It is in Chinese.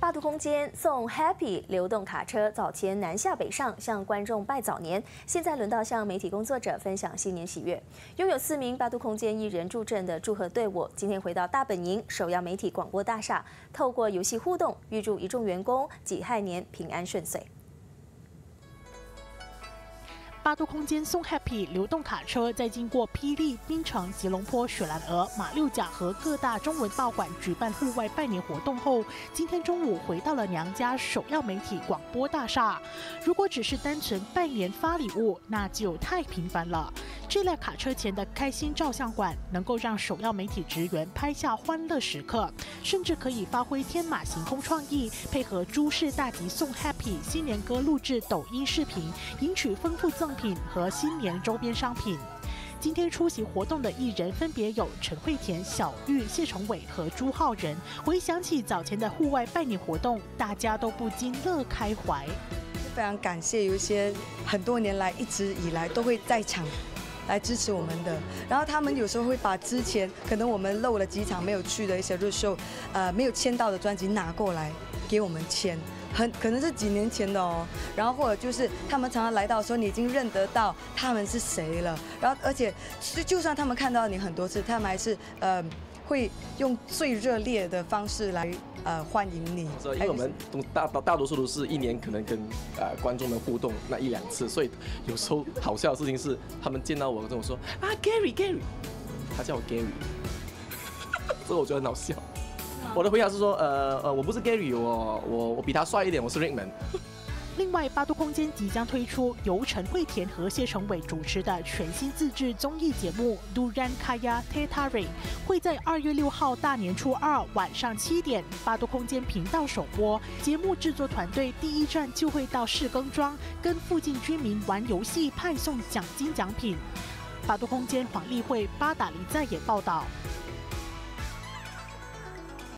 八度空间送 Happy 流动卡车，早前南下北上向观众拜早年，现在轮到向媒体工作者分享新年喜悦。拥有四名八度空间艺人助阵的祝贺队伍，今天回到大本营首要媒体广播大厦，透过游戏互动，预祝一众员工己亥年平安顺遂。八度空间送 Happy 流动卡车在经过霹雳、槟城、吉隆坡、雪兰莪、马六甲和各大中文报馆举办户外拜年活动后，今天中午回到了娘家首要媒体广播大厦。如果只是单纯拜年发礼物，那就太频繁了。这辆卡车前的开心照相馆，能够让首要媒体职员拍下欢乐时刻，甚至可以发挥天马行空创意，配合诸事大吉送 Happy 新年歌录制抖音视频，赢取丰富赠。品和新年周边商品。今天出席活动的艺人分别有陈慧田、小玉、谢崇伟和朱浩仁。回想起早前的户外拜年活动，大家都不禁乐开怀。非常感谢有一些很多年来一直以来都会在场来支持我们的，然后他们有时候会把之前可能我们漏了几场没有去的一些热秀，呃，没有签到的专辑拿过来给我们签。很可能是几年前的哦，然后或者就是他们常常来到的时候，你已经认得到他们是谁了。然后而且就就算他们看到你很多次，他们还是呃会用最热烈的方式来呃欢迎你。因为我们大大大多数都是一年可能跟呃观众们互动那一两次，所以有时候好笑的事情是他们见到我跟我说啊 Gary Gary，他叫我 Gary，所以 我觉得很好笑。我的回答是说，呃呃，我不是 Gary，我我我比他帅一点，我是 Rickman。另外，八度空间即将推出由陈慧田和谢成伟主持的全新自制综艺节目《Duran Kaya Tetare》，会在二月六号大年初二晚上七点八度空间频道首播。节目制作团队第一站就会到市耕庄，跟附近居民玩游戏，派送奖金奖品。八度空间黄立会八打黎在也报道。